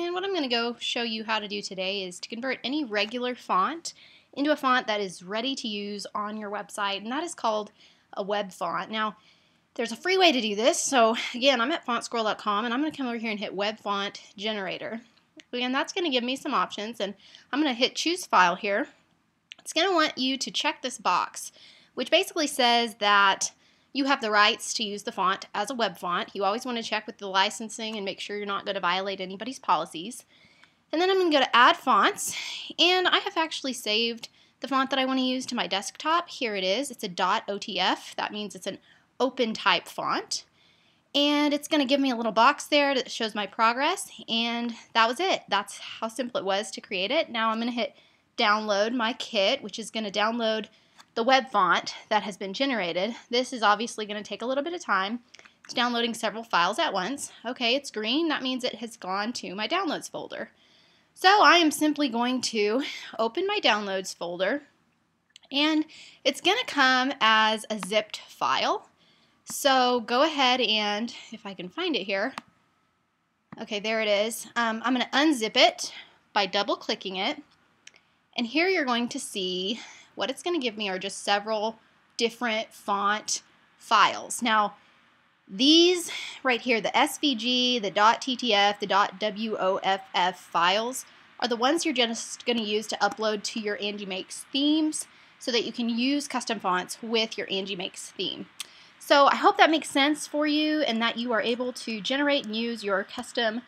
And what I'm going to go show you how to do today is to convert any regular font into a font that is ready to use on your website, and that is called a web font. Now, there's a free way to do this, so again, I'm at fontsquirrel.com, and I'm going to come over here and hit Web Font Generator. And that's going to give me some options, and I'm going to hit Choose File here. It's going to want you to check this box, which basically says that you have the rights to use the font as a web font. You always want to check with the licensing and make sure you're not going to violate anybody's policies. And then I'm going to go to Add Fonts, and I have actually saved the font that I want to use to my desktop. Here it is. It's a .otf. That means it's an open type font. And it's going to give me a little box there that shows my progress, and that was it. That's how simple it was to create it. Now I'm going to hit download my kit, which is going to download the web font that has been generated. This is obviously going to take a little bit of time. It's downloading several files at once. Okay, it's green. That means it has gone to my downloads folder. So I am simply going to open my downloads folder and it's going to come as a zipped file. So go ahead and, if I can find it here, okay, there it is. Um, I'm going to unzip it by double clicking it. And here you're going to see what it's going to give me are just several different font files. Now, these right here, the SVG, the .ttf, the .woff files, are the ones you're just going to use to upload to your Angie Makes themes so that you can use custom fonts with your Angie Makes theme. So I hope that makes sense for you and that you are able to generate and use your custom